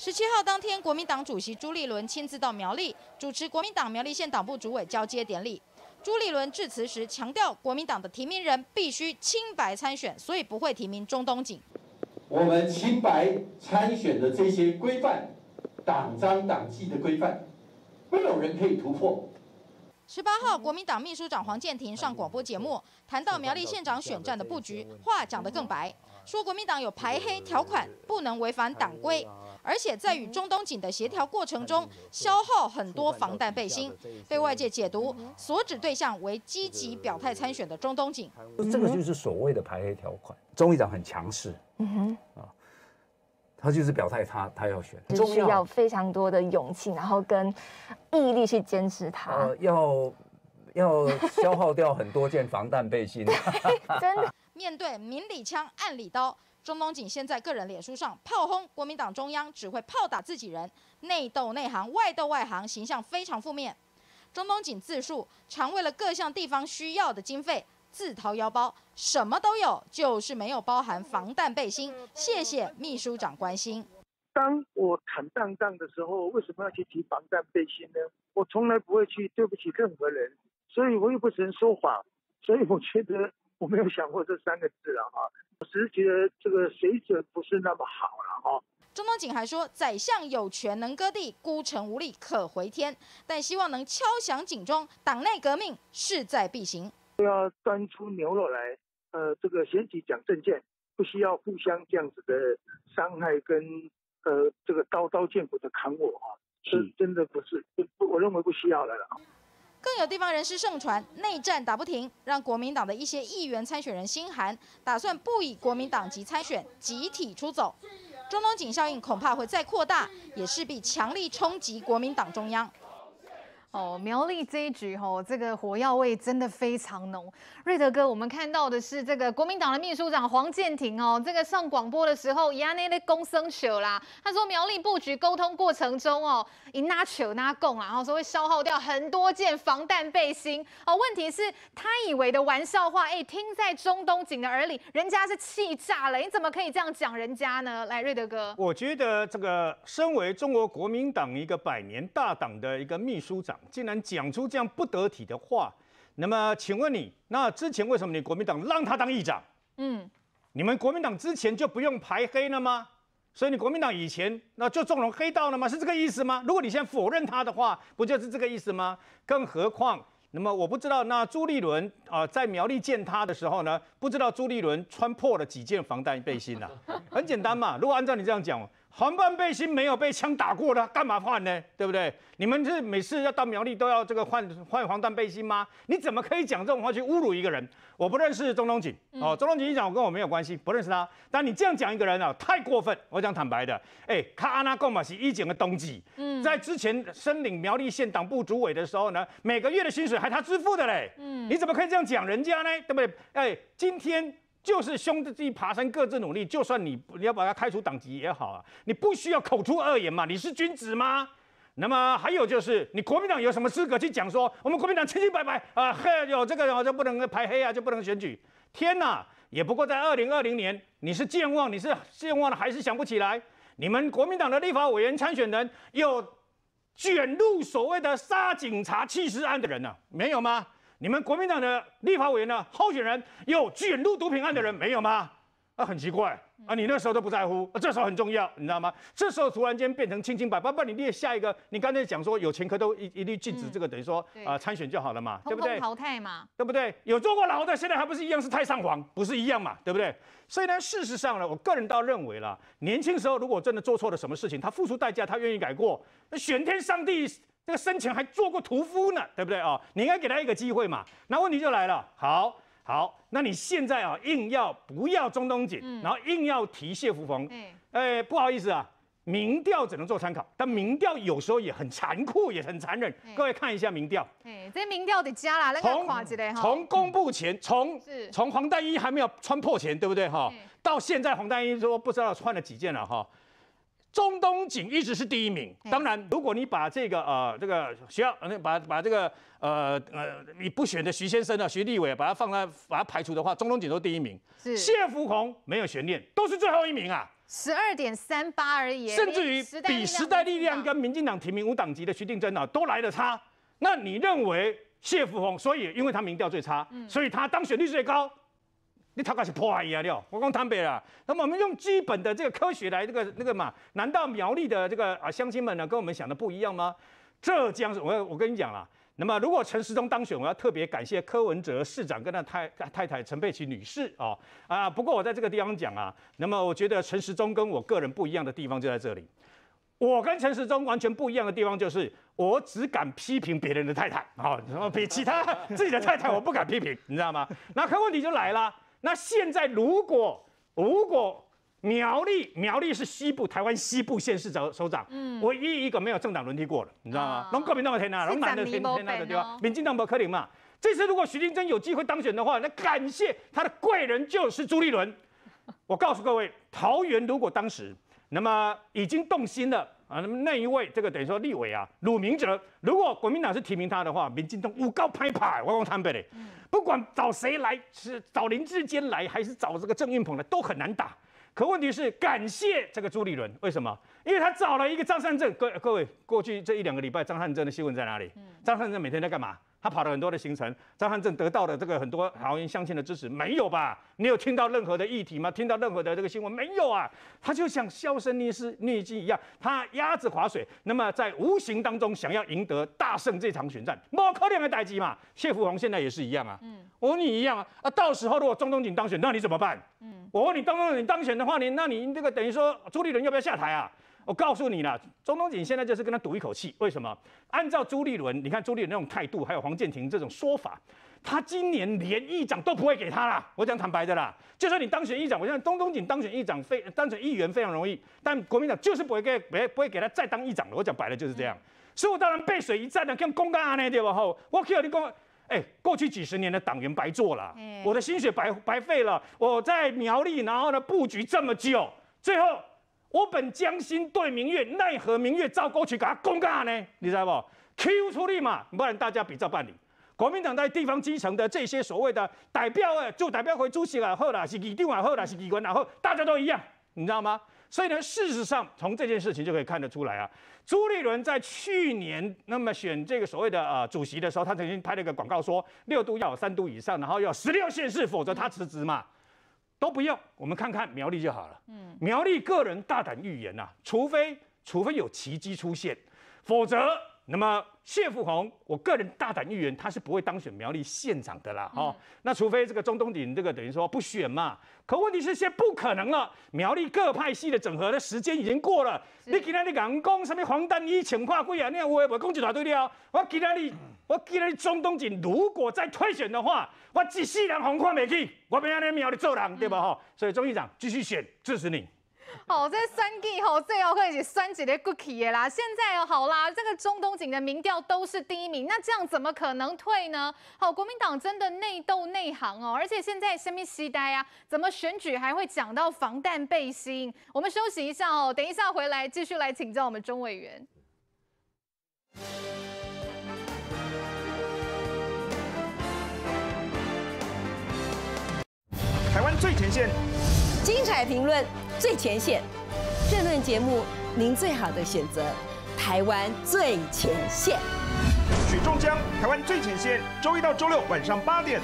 十七号当天，国民党主席朱立伦亲自到苗栗主持国民党苗栗县党部主委交接典礼。朱立伦致辞时强调，国民党的提名人必须清白参选，所以不会提名中东锦。我们清白参选的这些规范，党章党纪的规范，没有人可以突破。十八号，国民党秘书长黄建庭上广播节目，谈到苗栗县长选战的布局，话讲得更白，说国民党有排黑条款，不能违反党规。而且在与中东锦的协调过程中，消耗很多防弹背心，被外界解读所指对象为积极表态参选的中东锦。这个就是所谓的排黑条款。中议长很强势，嗯哼，啊，他就是表态，他他要选，就需要非常多的勇气，然后跟毅力去坚持他。呃，要要消耗掉很多件防弹背心。真的，面对明里枪暗里刀。中东锦先在个人脸书上炮轰国民党中央，只会炮打自己人，内斗内行，外斗外行，形象非常负面。中东锦自述常为了各项地方需要的经费自掏腰包，什么都有，就是没有包含防弹背心。谢谢秘书长关心。当我坦荡荡的时候，为什么要去提防弹背心呢？我从来不会去对不起任何人，所以我又不能说谎，所以我觉得我没有想过这三个字了哈。我只是觉得这个水准不是那么好了哈。中东锦还说，宰相有权能割地，孤城无力可回天，但希望能敲响警钟，党内革命势在必行。要端出牛肉来，呃，这个选举讲政见，不需要互相这样子的伤害跟呃这个刀刀见骨的砍我啊，是真的不是，不，我认为不需要了了。更有地方人士盛传，内战打不停，让国民党的一些议员参选人心寒，打算不以国民党籍参选，集体出走。中东锦效应恐怕会再扩大，也势必强力冲击国民党中央。哦，苗栗这一局吼，这个火药味真的非常浓。瑞德哥，我们看到的是这个国民党的秘书长黄建庭哦，这个上广播的时候，亚内的公生球啦，他说苗栗布局沟通过程中哦，一拿球拿供，然后说会消耗掉很多件防弹背心哦。问题是，他以为的玩笑话，哎，听在中东锦的耳里，人家是气炸了，你怎么可以这样讲人家呢？来，瑞德哥，我觉得这个身为中国国民党一个百年大党的一个秘书长。竟然讲出这样不得体的话，那么请问你，那之前为什么你国民党让他当议长？嗯，你们国民党之前就不用排黑了吗？所以你国民党以前那就纵容黑道了吗？是这个意思吗？如果你现在否认他的话，不就是这个意思吗？更何况，那么我不知道，那朱立伦啊，在苗栗见他的时候呢，不知道朱立伦穿破了几件防弹背心呢？很简单嘛，如果按照你这样讲。防弹背心没有被枪打过的，干嘛换呢？对不对？你们是每次要到苗栗都要这个换换防弹背心吗？你怎么可以讲这种话去侮辱一个人？我不认识钟东锦哦，钟东锦一讲我跟我没有关系，不认识他。但你这样讲一个人啊，太过分！我讲坦白的，哎，卡阿纳贡马是一整的冬季，嗯，在之前申领苗栗县党部主委的时候呢，每个月的薪水还他支付的嘞，嗯，你怎么可以这样讲人家呢？对不对？哎，今天。就是兄弟自己爬山各自努力，就算你你要把他开除党籍也好啊，你不需要口出恶言嘛？你是君子吗？那么还有就是，你国民党有什么资格去讲说我们国民党清清白白啊？嘿有这个人就不能排黑啊，就不能选举？天哪！也不过在二零二零年，你是健忘，你是健忘了还是想不起来？你们国民党的立法委员参选人有卷入所谓的杀警察弃尸案的人呢？没有吗？你们国民党的立法委员呢？候选人有卷入毒品案的人没有吗？啊，很奇怪啊！你那时候都不在乎，啊这时候很重要，你知道吗？这时候突然间变成清清白白，不然你列下一个，你刚才讲说有前科都一一律禁止，这个等于说啊参选就好了嘛，对不对？淘汰嘛，对不对？有坐过牢的，现在还不是一样是太上皇，不是一样嘛，对不对？所以呢，事实上呢，我个人倒认为了，年轻时候如果真的做错了什么事情，他付出代价，他愿意改过，那选天上帝。这个生前还做过屠夫呢，对不对啊？你应该给他一个机会嘛。那问题就来了，好好，那你现在啊，硬要不要中东锦，然后硬要提谢福峰，哎，不好意思啊，民调只能做参考，但民调有时候也很残酷，也很残忍。各位看一下民调，哎，这民调得加啦，那个垮起来哈。从公布前，从从黄丹一还没有穿破前，对不对哈？到现在黄丹一说不知道穿了几件了哈。中东锦一直是第一名。当然，如果你把这个呃这个学校，把把这个呃呃你不选的徐先生啊，徐立伟，把他放在把他排除的话，中东锦都第一名。是谢福洪没有悬念，都是最后一名啊。十二点三八而已，甚至于比时代力量跟民进党提名无党籍的徐定珍啊都来的差。那你认为谢福宏，所以因为他民调最差，所以他当选率最高？你他开是破坏一样料，我讲坦白啦。那么我们用基本的这个科学来这个那个嘛，难道苗栗的这个啊乡亲们呢跟我们想的不一样吗？浙江是，我我跟你讲啦。那么如果陈时中当选，我要特别感谢柯文哲市长跟他太太太陈佩琪女士哦啊。不过我在这个地方讲啊，那么我觉得陈时中跟我个人不一样的地方就在这里。我跟陈时中完全不一样的地方就是，我只敢批评别人的太太啊，什么比其他自己的太太我不敢批评，你知道吗？那可问题就来了。那现在如果如果苗栗苗栗是西部台湾西部县市首首长，嗯，唯一一个没有政党轮替过的，你知道吗？龙国民党的天呐，龙南的天天呐的地方，民进党不可能嘛。这次如果徐金珍有机会当选的话，那感谢他的贵人就是朱立伦。我告诉各位，桃园如果当时那么已经动心了。啊，那么那一位这个等于说立委啊，鲁明哲，如果国民党是提名他的话，民进党五高拍拍，我讲坦白的，不管找谁来，是找林志坚来，还是找这个郑运鹏来，都很难打。可问题是，感谢这个朱立伦，为什么？因为他找了一个张善政。各各位，过去这一两个礼拜，张善政的新闻在哪里？张善政每天在干嘛？他跑了很多的行程，张汉正得到的这个很多桃园乡亲的支持没有吧？你有听到任何的议题吗？听到任何的这个新闻没有啊？他就像销声匿迹匿迹一样，他鸭子划水，那么在无形当中想要赢得大胜这场选战，莫可怜的代机嘛。谢福宏现在也是一样啊，嗯，我问你一样啊，啊，到时候如果中东锦当选，那你怎么办？嗯，我问你，中东锦当选的话，你那你这个等于说朱立伦要不要下台啊？我告诉你啦，中东锦现在就是跟他赌一口气。为什么？按照朱立伦，你看朱立伦那种态度，还有黄建庭这种说法，他今年连议长都不会给他啦。我讲坦白的啦，就算你当选议长，我现中东锦当选议长非当选议员非常容易，但国民党就是不会给，不不会给他再当议长了。我讲白了就是这样。所以我当然背水一战的，跟公干那对吧？吼，我靠你讲，哎，过去几十年的党员白做了，我的心血白白费了。我在苗栗，然后呢布局这么久，最后。我本将心对明月，奈何明月照沟渠，给他公干呢？你知道不？Q 出力嘛，不然大家比照办理。国民党在地方基层的这些所谓的代表，哎，就代表回主席啊，或者是议长啊，或者是议员，然后大家都一样，你知道吗？所以呢，事实上从这件事情就可以看得出来啊，朱立伦在去年那么选这个所谓的呃主席的时候，他曾经拍了一个广告说，六度要有三度以上，然后要十六县市，否则他辞职嘛。都不用，我们看看苗栗就好了。嗯，苗栗个人大胆预言呐，除非除非有奇迹出现，否则那么谢富宏，我个人大胆预言他是不会当选苗栗县长的啦。哈，那除非这个中东鼎这个等于说不选嘛。可问题是现在不可能了，苗栗各派系的整合的时间已经过了。你今天你讲讲什么黄丹衣、请跨贵啊？你有话不讲一大堆了。我今天你，我今天中东锦如果再退选的话，我一世人红看未起，我要安尼苗栗做人，对吧？哈，所以钟议长继续选，支持你。好，这三 G 吼最后会一起酸几个 cookie 的啦。现在好啦，这个中东锦的民调都是第一名，那这样怎么可能退呢？好，国民党真的内斗内行哦，而且现在什么期待啊？怎么选举还会讲到防弹背心？我们休息一下哦，等一下回来继续来请教我们钟委员。台湾最前线，精彩评论。最前线，政论节目，您最好的选择，台湾最前线。许仲江，台湾最前线，周一到周六晚上八点。